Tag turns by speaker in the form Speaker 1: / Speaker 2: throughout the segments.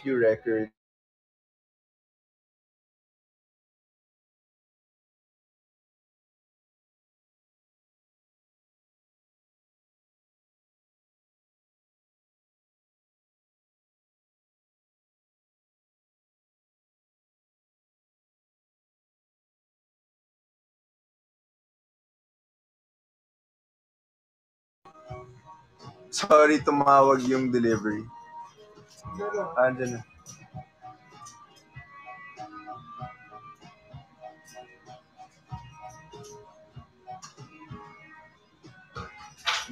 Speaker 1: few records. Sorry, tumawag yung delivery. Na.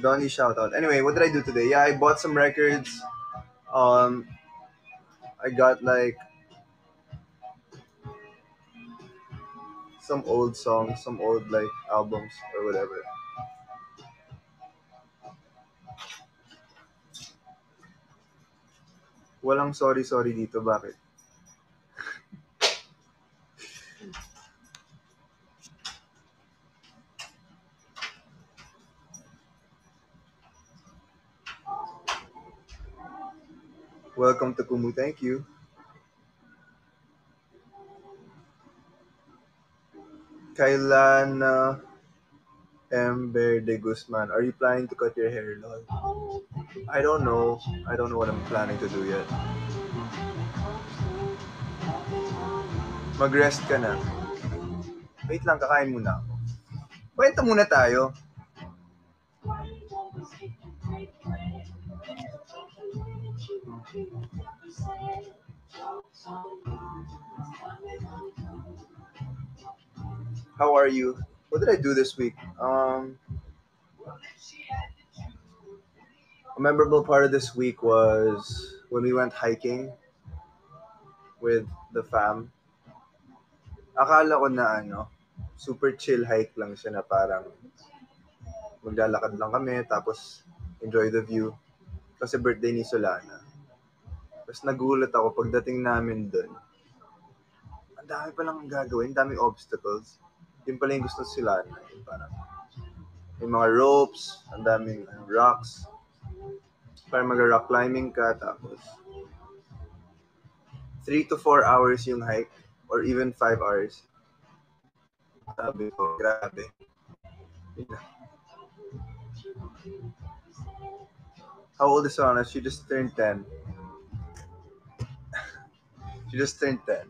Speaker 1: Donnie shout out. Anyway, what did I do today? Yeah, I bought some records. Um, I got like some old songs, some old like albums or whatever. Walang sorry sorry dito, bakit? Welcome to Kumu, thank you. Kailan uh. Verde Guzman, are you planning to cut your hair, lol? I don't know. I don't know what I'm planning to do yet. Mag-rest ka na. Wait lang, kakain muna ako. Kwento muna tayo. How are you? What did I do this week? Um, a memorable part of this week was when we went hiking with the fam. Akala ko na ano, super chill hike lang siya na parang maglalakad lang kami tapos enjoy the view. Kasi birthday ni Solana. Tapos nagulat ako pagdating namin dun. Ang dami palang gagawin, daming obstacles. Yun pala yung gusto sila. Yung parang may mga ropes, ang daming uh, rocks. Para mag-rock climbing ka, tapos 3 to 4 hours yung hike or even 5 hours. Sabi ko, grabe. Yun. How old is Anna? She just turned 10. she just turned 10.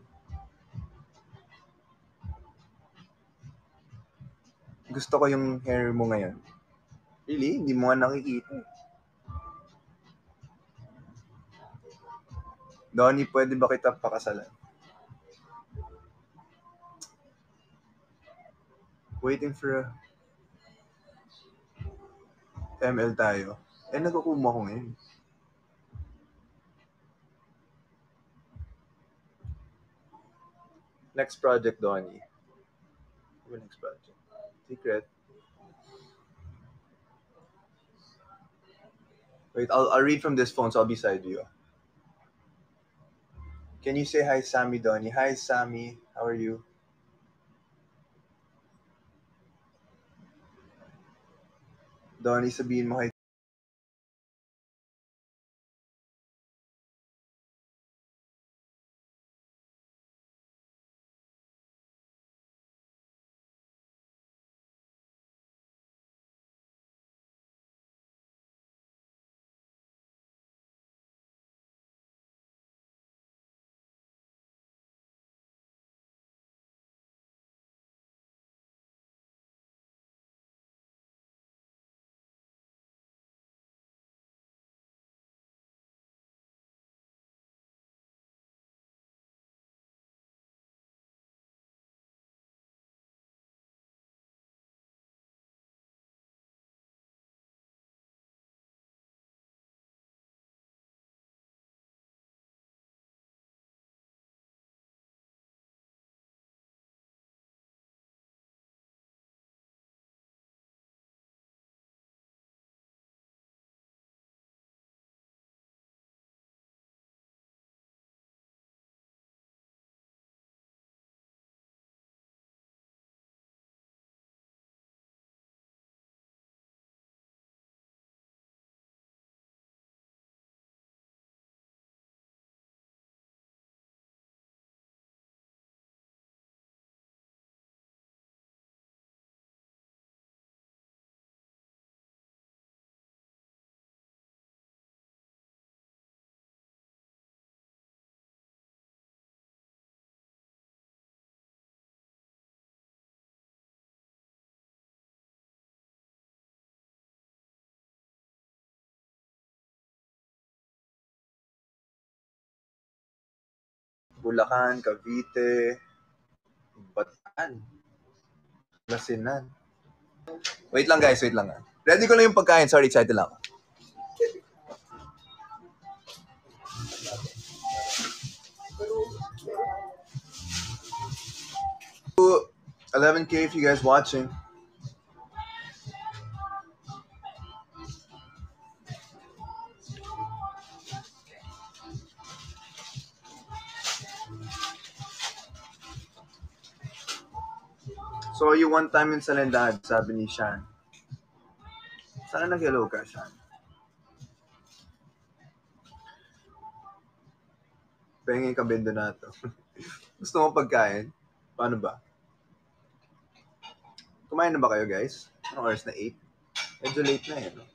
Speaker 1: Gusto ko yung hair mo ngayon. Really? Hindi mo nga nakikita. Donnie, pwede ba kita pakasalan? Waiting for a ML tayo. Eh, nagkukuma ko ngayon. Next project, Donnie. Ano next project? Secret. Wait, I'll, I'll read from this phone, so I'll be beside you. Can you say hi, Sammy Donnie? Hi, Sammy. How are you? Donnie, sabihin mo hi Bulacan, Cavite, Bataan, Lasinan. Wait lang guys, wait lang. ah. Ready ko na yung pagkain. Sorry, excited lang. To 11k if you guys watching. So, you one time in Salendad, sabi ni Shan. Sana nag-hello ka, Shan? Pahingin ka bendo na to. Gusto mo pagkain? Paano ba? Kumain na ba kayo, guys? Anong oras na? 8? Medyo late na eh, no?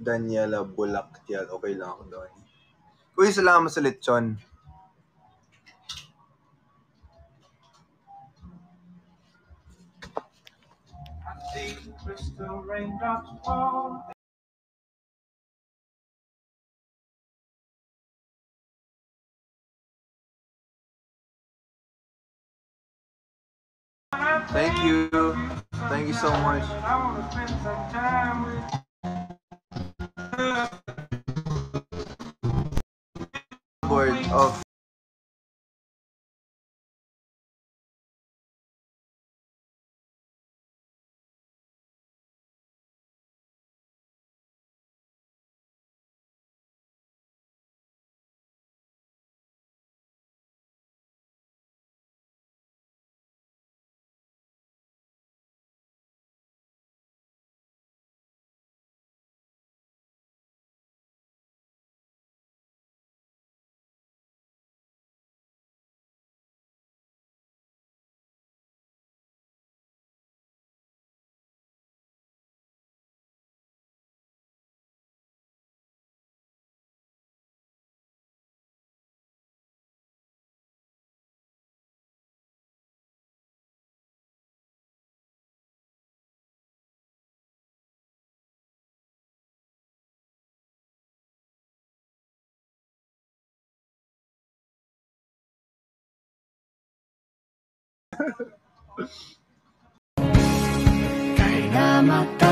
Speaker 1: Daniela Bulactial. Okay lang ako doon. Uy, salamat sa lechon.
Speaker 2: I.
Speaker 1: Thank you. Thank you so much. Board of
Speaker 3: ま た